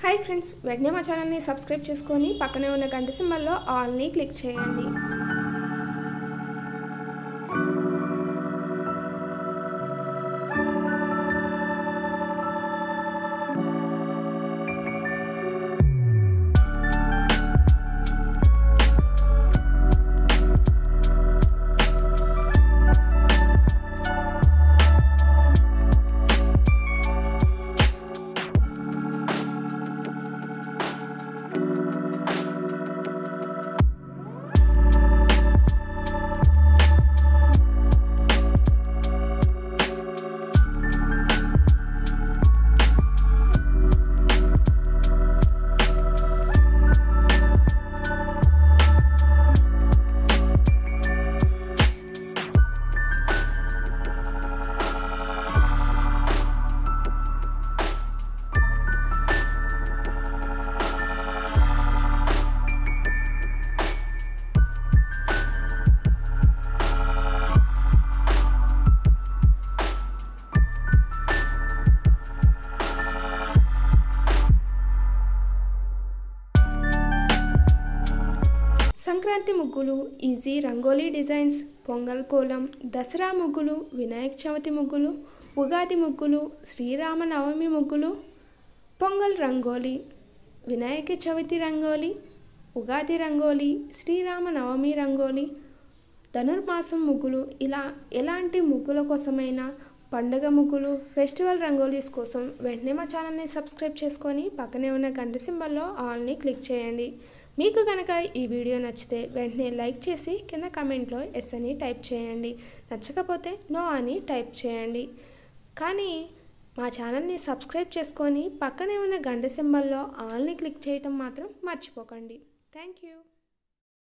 Hi friends వెంటనే మా ఛానల్ని సబ్స్క్రైబ్ చేసుకొని పక్కనే ఉన్న గంట సింబల్లో ఆల్ని క్లిక్ చేయండి. సంక్రాంతి ముగ్గులు ఈజీ రంగోలీ డిజైన్స్ పొంగల్ కోలం దసరా ముగ్గులు వినాయక చవితి ముగ్గులు ఉగాది ముగ్గులు శ్రీరామ నవమి ముగ్గులు పొంగల్ రంగోలీ వినాయక చవితి రంగోలీ ఉగాది రంగోలీ శ్రీరామ నవమి రంగోలీ ధనుర్మాసం ముగ్గులు. ఇలా ఎలాంటి ముగ్గుల కోసమైనా పండుగ ముగ్గులు ఫెస్టివల్ రంగోలీస్ కోసం వెంటనే మా ఛానల్ని సబ్స్క్రైబ్ చేసుకొని పక్కనే ఉన్న గంట సింబల్లో ఆల్ని క్లిక్ చేయండి. మీకు కనుక ఈ వీడియో నచ్చితే వెంటనే లైక్ చేసి కింద కమెంట్లో ఎస్ అని టైప్ చేయండి. నచ్చకపోతే నో అని టైప్ చేయండి. కానీ మా ఛానల్ని సబ్స్క్రైబ్ చేసుకొని పక్కనే ఉన్న గంట సింబల్లో ఆల్ని క్లిక్ చేయటం మాత్రం మర్చిపోకండి. Thank you.